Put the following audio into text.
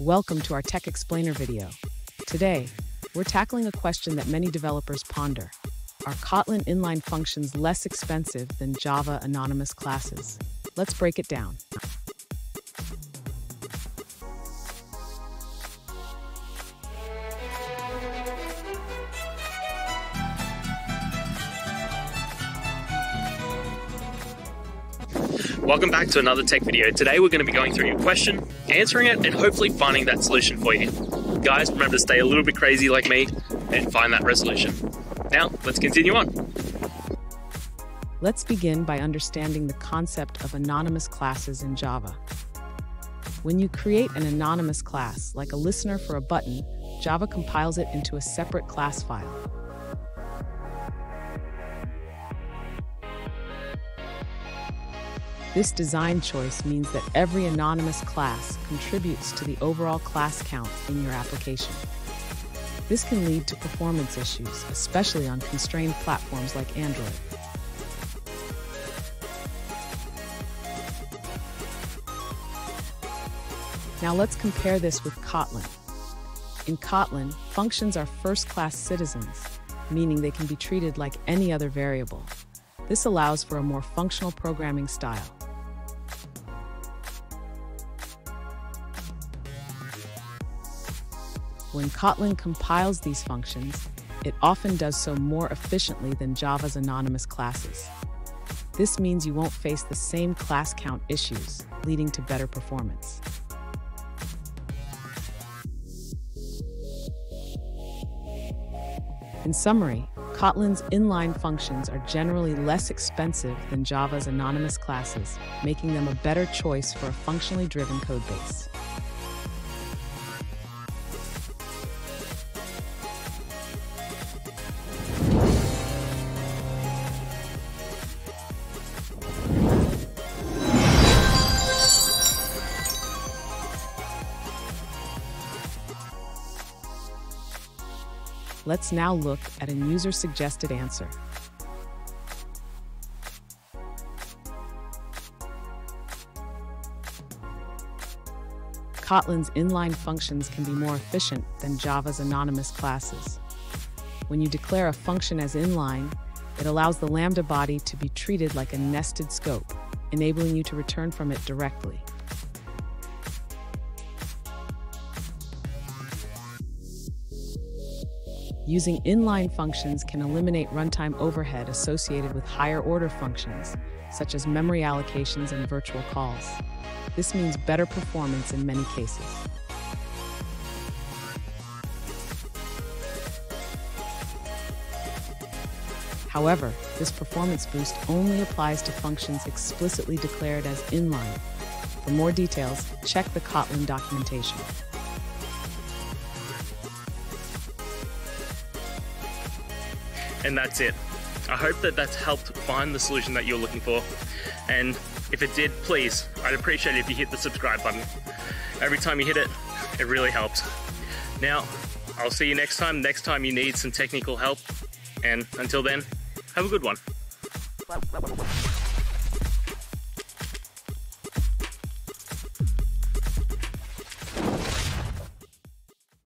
Welcome to our Tech Explainer video. Today, we're tackling a question that many developers ponder. Are Kotlin inline functions less expensive than Java anonymous classes? Let's break it down. Welcome back to another tech video. Today we're going to be going through your question, answering it, and hopefully finding that solution for you. Guys, remember to stay a little bit crazy like me and find that resolution. Now, let's continue on. Let's begin by understanding the concept of anonymous classes in Java. When you create an anonymous class, like a listener for a button, Java compiles it into a separate class file. This design choice means that every anonymous class contributes to the overall class count in your application. This can lead to performance issues, especially on constrained platforms like Android. Now let's compare this with Kotlin. In Kotlin, functions are first-class citizens, meaning they can be treated like any other variable. This allows for a more functional programming style. When Kotlin compiles these functions, it often does so more efficiently than Java's anonymous classes. This means you won't face the same class count issues, leading to better performance. In summary, Kotlin's inline functions are generally less expensive than Java's anonymous classes, making them a better choice for a functionally driven codebase. Let's now look at a user-suggested answer. Kotlin's inline functions can be more efficient than Java's anonymous classes. When you declare a function as inline, it allows the Lambda body to be treated like a nested scope, enabling you to return from it directly. Using inline functions can eliminate runtime overhead associated with higher order functions, such as memory allocations and virtual calls. This means better performance in many cases. However, this performance boost only applies to functions explicitly declared as inline. For more details, check the Kotlin documentation. And that's it. I hope that that's helped find the solution that you're looking for. And if it did, please, I'd appreciate it if you hit the subscribe button. Every time you hit it, it really helps. Now, I'll see you next time, next time you need some technical help. And until then, have a good one.